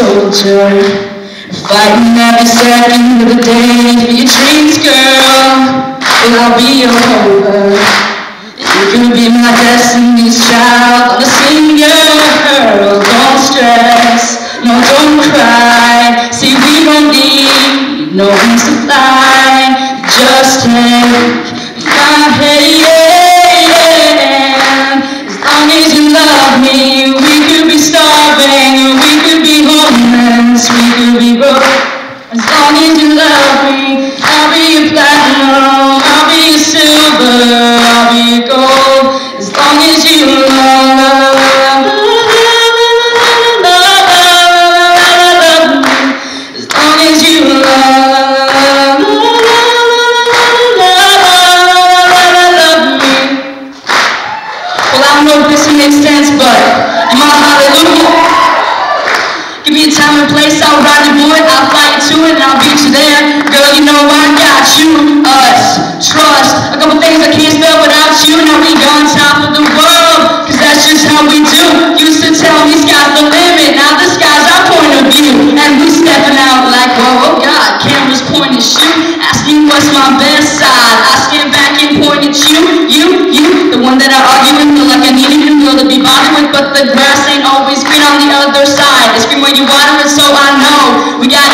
Soldier, fighting every second of the day for your dreams, girl. I'll be your rover. You could be my destiny's child, I'm a singer, girl. Don't stress, no, don't cry. See, we don't need no wings to fly. Just take my hand. As long as you love me, As you love me, I'll be your platinum, I'll be your silver, I'll be your gold. Give me a time and place, I'll ride your boy, I'll fly you to it, and I'll beat you there. Girl, you know I got you, us, trust. A couple things I can't spell without you. Now we on top of the world, cause that's just how we do. Used to tell me sky's the limit, now the sky's our point of view. And we stepping out like, whoa, oh God, cameras point and shoot. Asking what's my best side. I stand back and point at you, you, you, the one that I argue with, feel like I need a new girl to be bothered with, but the grass ain't always green on the other side. It's green where you water it, so I know we got